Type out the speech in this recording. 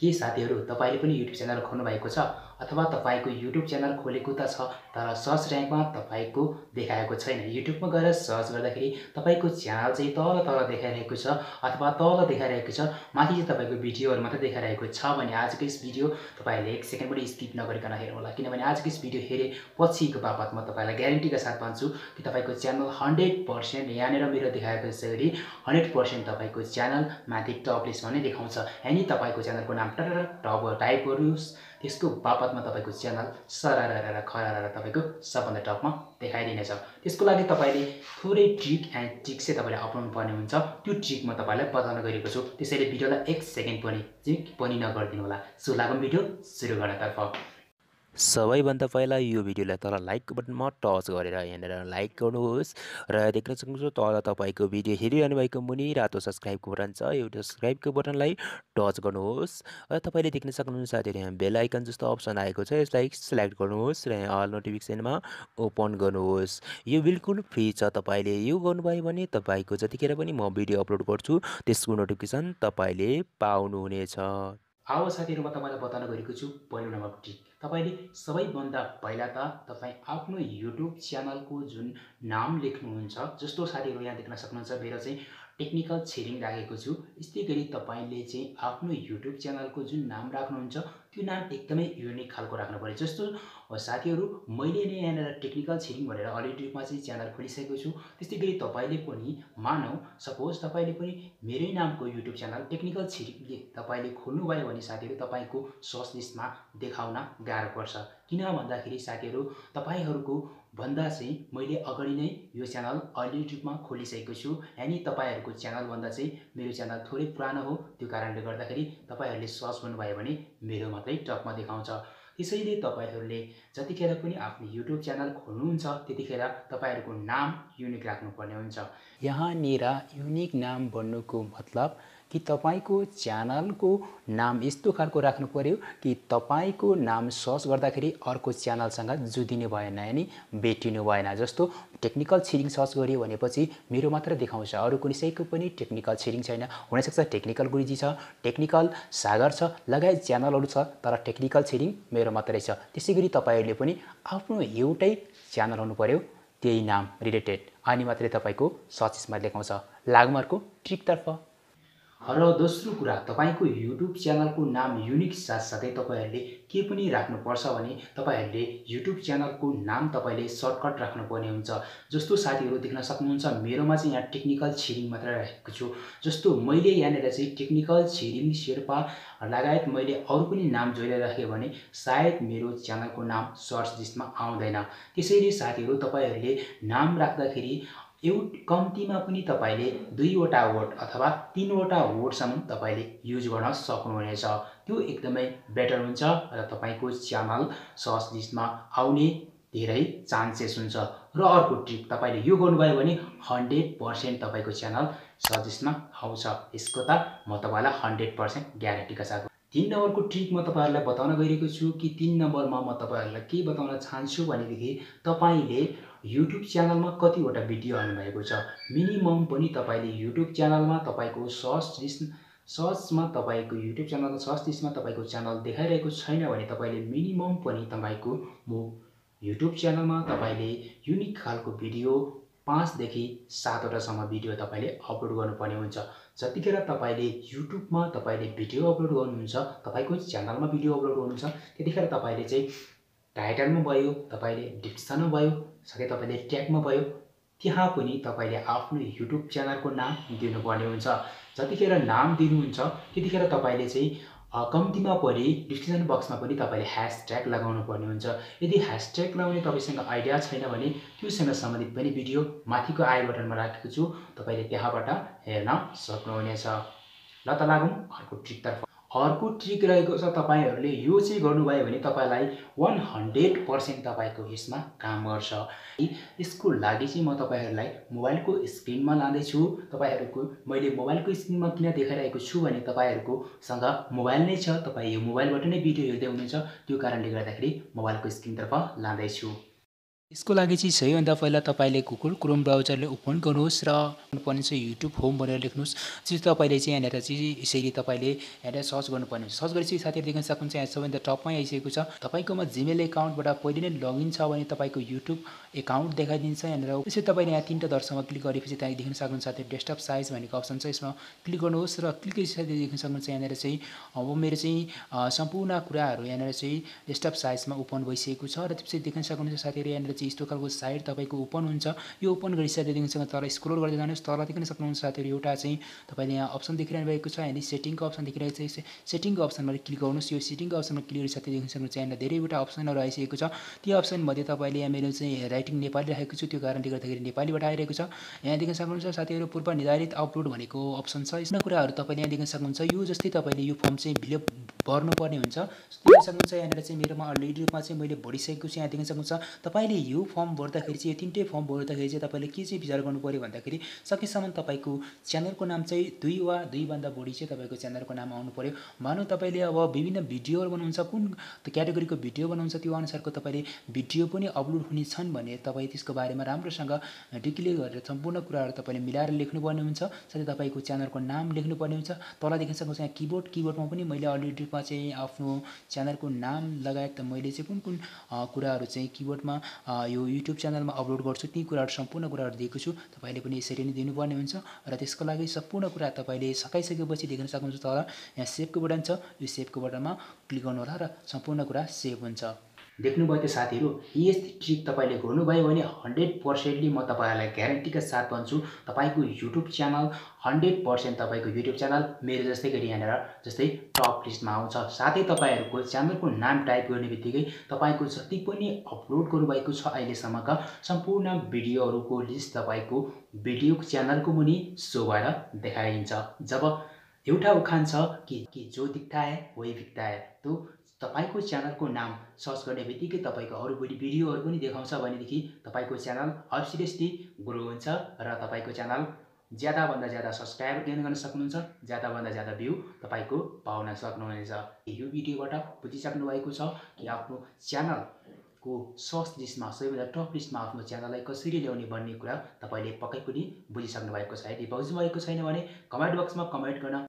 के साथीहरू तपाईँले पनि युट्युब च्यानल खोल्नु भएको छ अथवा तपाईँको युट्युब च्यानल खोलेको त छ तर सर्च ऱ्याङ्कमा तपाईँको देखाएको छैन। युट्युबमा गएर सर्च गर्दाखेरि तपाईँको च्यानल चाहिँ तल तल देखाइरहेको छ अथवा तल देखाइरहेको छ माथि चाहिँ तपाईँको भिडियोहरू मात्रै देखाइरहेको छ भने आजको यस भिडियो तपाईँहरूले एक सेकेन्ड पनि स्किप नगरिकन हेर्नु होला। किनभने आजको यस भिडियो हेरे पछिको बापत म तपाईँलाई ग्यारेन्टीका साथ भन्छु कि तपाईँको च्यानल हन्ड्रेड पर्सेन्ट यहाँनिर मेरो देखाएको गरी हन्ड्रेड पर्सेन्ट तपाईँको च्यानल माथि टप लिस्टमा नै देखाउँछ। यानि तपाईँको च्यानलको नाम टर टप टाइप गर्नुहोस् त्यसको बापतमा तपाईँको च्यानल सरारा खरारा तपाईँको सबभन्दा टपमा देखाइदिनेछ। त्यसको लागि तपाईँले थोरै ट्रिक एन्ड ट्रिक चाहिँ तपाईँले अप्नाउनु पर्ने हुन्छ। त्यो ट्रिक म तपाईँलाई बताउन गएको छु। त्यसैले भिडियोलाई एक सेकेन्ड पनि चाहिँ पनि नगरिदिनु होला। सो लागौँ भिडियो सुरु गर्नतर्फ। सबैभन्दा पहिला यो भिडियोलाई तल लाइक बटनमा टच गरेर यहाँनिर लाइक गर्नुहोस् र देख्न सक्नुहुन्छ तल तपाईँको भिडियो हेरिरहनु भएको मुनि रातो सब्सक्राइबको बटन छ। एउटा सब्सक्राइबको बटनलाई टच गर्नुहोस् र तपाईँले देख्न सक्नुहुन्छ साथीहरू यहाँ बेल आइकन जस्तो अप्सन आएको छ यसलाई सिलेक्ट गर्नुहोस् र यहाँ अल नोटिफिकेसनमा ओपन गर्नुहोस्। यो बिल्कुल फ्री छ। तपाईँले यो गर्नुभयो भने तपाईँको जतिखेर पनि म भिडियो अपलोड गर्छु त्यसको नोटिफिकेसन तपाईँले पाउनुहुनेछ। अब साथीहरू म तपाईँलाई बताउन गएको छु पहिलो नम्बर टिक। तपाईँले सबैभन्दा पहिला त तपाईँ आफ्नो युट्युब च्यानलको जुन नाम लेख्नुहुन्छ जस्तो साथीहरू यहाँ देख्न सक्नुहुन्छ मेरो चाहिँ टेक्निकल छिरिङ राखेको छु। यस्तै गरी तपाईँले चाहिँ आफ्नो युट्युब च्यानलको जुन नाम राख्नुहुन्छ त्यो नाम एकदमै युनिक खालको राख्नु पऱ्यो जस्तो साथीहरू मैले नै यहाँनिर टेक्निकल छिरिङ भनेर युट्युबमा चाहिँ च्यानल खोलिसकेको छु त्यस्तै गरी तपाईँले पनि मानौ सपोज तपाईँले पनि मेरै नामको युट्युब च्यानल टेक्निकल छिरिङले तपाईँले खोल्नुभयो भने साथीहरू तपाईँको सर्च लिस्टमा देखाउन गाह्रो पर्छ। किन भन्दाखेरि साथीहरू तपाईँहरूको भन्दा चाहिँ मैले अगाडि नै यो च्यानल अहिले युट्युबमा खोलिसकेको छु। यानि तपाईँहरूको च्यानलभन्दा चाहिँ मेरो च्यानल थोरै पुरानो हो। त्यो कारणले गर्दाखेरि तपाईँहरूले सर्च गर्नुभयो भने मेरो मात्रै टपमा देखाउँछ। त्यसैले तपाईँहरूले जतिखेर पनि आफ्नो युट्युब च्यानल खोल्नुहुन्छ त्यतिखेर तपाईँहरूको नाम युनिक राख्नुपर्ने हुन्छ। यहाँनिर युनिक नाम भन्नुको मतलब कि तपाईँको च्यानलको नाम यस्तो खालको राख्नु पऱ्यो कि तपाईँको नाम सर्च गर्दाखेरि अर्को च्यानलसँग जुदिनु भएन यानि भेटिनु भएन। जस्तो टेक्निकल छिरिङ सर्च गऱ्यो भनेपछि मेरो मात्र देखाउँछ अरू कुनैको पनि टेक्निकल छिरिङ छैन। हुनसक्छ टेक्निकल गुरुजी छ टेक्निकल सागर छ लगायत च्यानलहरू छ तर टेक्निकल छिरिङ मेरो मात्रै छ। त्यसै गरी तपाईँहरूले पनि आफ्नो एउटै च्यानल हुनु पऱ्यो त्यही नाम रिलेटेड। अनि मात्रै तपाईँको सर्चेसमा देखाउँछ। लागमरको ट्रिकतर्फ र दोस्रो कुरा तपाईँको युट्युब च्यानलको नाम युनिक साथसाथै तपाईँहरूले के पनि राख्नुपर्छ भने तपाईँहरूले युट्युब च्यानलको नाम तपाईँले सर्टकट राख्नुपर्ने हुन्छ। जस्तो साथीहरू देख्न सक्नुहुन्छ मेरोमा चाहिँ यहाँ टेक्निकल छिरिङ मात्रै राखेको छु। जस्तो मैले यहाँनिर चाहिँ टेक्निकल छिरिङ शेर्पा लगायत मैले अरू पनि नाम जोडेर राखेँ भने सायद मेरो च्यानलको नाम सर्च लिस्टमा आउँदैन। त्यसैले साथीहरू तपाईँहरूले नाम राख्दाखेरि एउट कम्तीमा पनि तपाईँले दुईवटा वर्ड अथवा तिनवटा वर्डसम्म तपाईँले युज गर्न सक्नुहुनेछ। त्यो एकदमै बेटर हुन्छ र तपाईँको च्यानल सर्च लिस्टमा आउने धेरै चान्सेस हुन्छ। र अर्को ट्रिक तपाईँले यो गर्नुभयो भने हन्ड्रेड पर्सेन्ट तपाईँको च्यानल सर्च लिस्टमा आउँछ। यसको त म तपाईँलाई हन्ड्रेड पर्सेन्ट ग्यारेन्टीका साथ तिन नम्बरको ट्रिक म तपाईँहरूलाई बताउन गइरहेको छु कि तिन नम्बरमा म तपाईँहरूलाई के बताउन चाहन्छु भनेदेखि तपाईँले युट्युब च्यानलमा कतिवटा भिडियो हाल्नुभएको छ। मिनिमम पनि तपाईँले युट्युब च्यानलमा तपाईँको सर्च लिस्ट सर्चमा तपाईँको युट्युब च्यानलमा सर्च लिस्टमा तपाईँको च्यानल देखाइरहेको छैन भने तपाईँले मिनिमम पनि तपाईँको म युट्युब च्यानलमा तपाईँले युनिक खालको भिडियो पाँचदेखि सातवटासम्म भिडियो तपाईँले अपलोड गर्नुपर्ने हुन्छ। जतिखेर तपाईँले युट्युबमा तपाईँले भिडियो अपलोड गर्नुहुन्छ तपाईँको च्यानलमा भिडियो अपलोड गर्नुहुन्छ त्यतिखेर तपाईँले चाहिँ टाइटलमा भयो तपाईँले डिस्क्रिप्सनमा भयो साथै तपाईँले ट्यागमा भयो त्यहाँ पनि तपाईँले आफ्नो युट्युब च्यानलको नाम दिनुपर्ने हुन्छ। जतिखेर नाम दिनुहुन्छ त्यतिखेर तपाईँले चाहिँ कम्तीमा परि डिस्क्रिप्सन बक्समा पनि तपाईँले ह्यासट्याग लगाउनु पर्ने हुन्छ। यदि ह्यासट्याग लगाउने तपाईँसँग आइडिया छैन भने त्योसँग सम्बन्धित पनि भिडियो माथिको आई बटनमा राखेको छु। तपाईँले त्यहाँबाट हेर्न सक्नुहुनेछ। ल त लागौँ अर्को ट्रिकतर्फ। अर्को ट्रिक रहेको छ तपाईँहरूले यो चाहिँ गर्नुभयो भने तपाईँलाई वान हन्ड्रेड पर्सेन्ट तपाईँको यसमा काम गर्छ। यसको लागि चाहिँ म तपाईँहरूलाई मोबाइलको स्क्रिनमा लाँदैछु। तपाईँहरूको मैले मोबाइलको स्क्रिनमा किन देखाइरहेको छु भने तपाईँहरूकोसँग मोबाइल नै छ। तपाईँ यो मोबाइलबाट नै भिडियो हेर्दै हुनुहुन्छ। त्यो कारणले गर्दाखेरि मोबाइलको स्क्रिनतर्फ लाँदैछु। यसको लागि चाहिँ सबैभन्दा पहिला तपाईँले गुगल क्रोम ब्राउजरले ओपन गर्नुहोस् र पर्ने चाहिँ युट्युब होम भनेर लेख्नुहोस्। चाहिँ तपाईँले चाहिँ यहाँनिर चाहिँ यसरी तपाईँले यहाँनिर सर्च गर्नुपर्ने हुन्छ। सर्च गरेपछि साथीहरू देख्न सक्नुहुन्छ यहाँ सबैभन्दा टपमै आइसकेको छ। तपाईँकोमा जिमेल एकाउन्टबाट पहिले नै लगइन छ भने तपाईँको युट्युब एकाउन्ट देखाइदिन्छ यहाँनिर। त्यसपछि तपाईँले यहाँ तिनवटा दर्शनमा क्लिक गरेपछि त्यहाँ देख्न सक्नुहुन्छ साथीहरू डेस्कटप साइज भनेको अप्सन छ। यसमा क्लिक गर्नुहोस् र क्लिक गरेपछि देख्न सक्नुहुन्छ यहाँनिर चाहिँ अब मेरो चाहिँ सम्पूर्ण कुराहरू यहाँनिर चाहिँ डेस्कटप साइजमा ओपन भइसकेको छ। र त्यसपछि देख्न सक्नुहुन्छ साथीहरू यहाँनिर चाहिँ यस्तो खालको साइड तपाईँको ओपन हुन्छ। यो ओपन सक्नुहुन्छ तल स्क्रोल गर्दै जानुहोस् तल देख्न सक्नुहुन्छ साथीहरू एउटा चाहिँ तपाईँले यहाँ अप्सन देखिरहनु भएको छ यहाँनिर सेटिङको अप्सन देखिरहेको छ। सेटिङको अप्सनमा क्लिक गर्नुहोस्। यो सेटिङको अप्सनमा क्लिक गरी साथी देख्न सक्नुहुन्छ यहाँनिर धेरैवटा अप्सनहरू आइसकेको छ। त्यो अप्सनमध्ये तपाईँले यहाँ मेरो चाहिँ राइटिङ नेपाली राखेको छु। त्यो कारणले गर्दाखेरि नेपालीबाट आइरहेको छ। यहाँ देख्न सक्नुहुन्छ साथीहरू पूर्व निर्धारित अपलोड भनेको अप्सन छ। यस्तो कुराहरू तपाईँले यहाँ देख्न सक्नुहुन्छ। यो जस्तै तपाईँले यो फर्म चाहिँ भिडियो भर्नुपर्ने हुन्छ। देख्न सक्नुहुन्छ यहाँनिर चाहिँ मेरोमा अलरेडी रूपमा चाहिँ मैले भरिसकेको छु यहाँ देख्न सक्नुहुन्छ तपाईँले यो फर्म भर्दाखेरि चाहिँ यो तिनटै फर्म भर्दाखेरि चाहिँ तपाईँले के चाहिँ विचार गर्नु पऱ्यो भन्दाखेरि सकेसम्म तपाईँको च्यानलको नाम चाहिँ दुई वा दुईभन्दा बढी चाहिँ तपाईँको च्यानलको नाम आउनु पऱ्यो मानौँ तपाईँले अब विभिन्न भिडियोहरू बनाउनुहुन्छ कुन क्याटेगोरीको भिडियो बनाउँछ त्यो अनुसारको तपाईँले भिडियो पनि अपलोड हुने छन् भने तपाईँ त्यसको बारेमा राम्रोसँग डिक्लेयर गरेर सम्पूर्ण कुराहरू तपाईँले मिलाएर लेख्नुपर्ने हुन्छ। साथै तपाईँको च्यानलको नाम लेख्नुपर्ने हुन्छ। तल देख्न सक्नुहुन्छ यहाँ किबोर्ड किबोर्डमा पनि मैले अलरेडी रूपमा चाहिँ आफ्नो च्यानलको नाम लगायत मैले चाहिँ कुन कुन कुराहरू चाहिँ किबोर्डमा यो युट्युब च्यानलमा अपलोड गर्छु ती कुराहरू सम्पूर्ण कुराहरू दिएको छु तपाईँले पनि यसरी नै दिनुपर्ने हुन्छ र त्यसको लागि सम्पूर्ण कुरा तपाईँले सकाइसकेपछि देख्न सक्नुहुन्छ तल यहाँ सेभको बटन छ यो सेभको बटनमा क्लिक गर्नुहोला र सम्पूर्ण कुरा सेभ हुन्छ। देख्नुभयो त्यो साथीहरू यस्तै ट्रिक तपाईँले गर्नुभयो भने हन्ड्रेड पर्सेन्टली म तपाईँहरूलाई ग्यारेन्टीका साथ भन्छु। तपाईँको युट्युब च्यानल हन्ड्रेड पर्सेन्ट तपाईँको युट्युब च्यानल मेरो जस्तै गरी यहाँनिर जस्तै टप लिस्टमा आउँछ। साथै तपाईँहरूको च्यानलको नाम टाइप गर्ने बित्तिकै तपाईँको जति पनि अपलोड गर्नुभएको छ अहिलेसम्मका सम्पूर्ण भिडियोहरूको लिस्ट तपाईँको भिडियो च्यानलको मुनि सो भएर देखाइन्छ। जब एउटा उखान छ कि कि जो दिखता है वही बिकता है त्यो तपाईँको च्यानलको नाम सर्च गर्ने बित्तिकै तपाईँको अरू भिडियोहरू पनि देखाउँछ भनेदेखि तपाईँको च्यानल अब्सियसली ग्रो हुन्छ र तपाईँको च्यानल ज्यादाभन्दा ज्यादा सब्सक्राइबर गेन गर्न सक्नुहुन्छ ज्यादाभन्दा ज्यादा भ्यू तपाईँको पाउन सक्नुहुनेछ। यो भिडियोबाट बुझिसक्नु भएको छ कि आफ्नो च्यानलको सर्च लिस्टमा सबैभन्दा टप लिस्टमा आफ्नो च्यानललाई कसरी ल्याउने भन्ने कुरा तपाईँले पक्कै पनि बुझिसक्नु भएको छ। यदि बुझ्नुभएको छैन भने कमेन्ट बक्समा कमेन्ट गर्न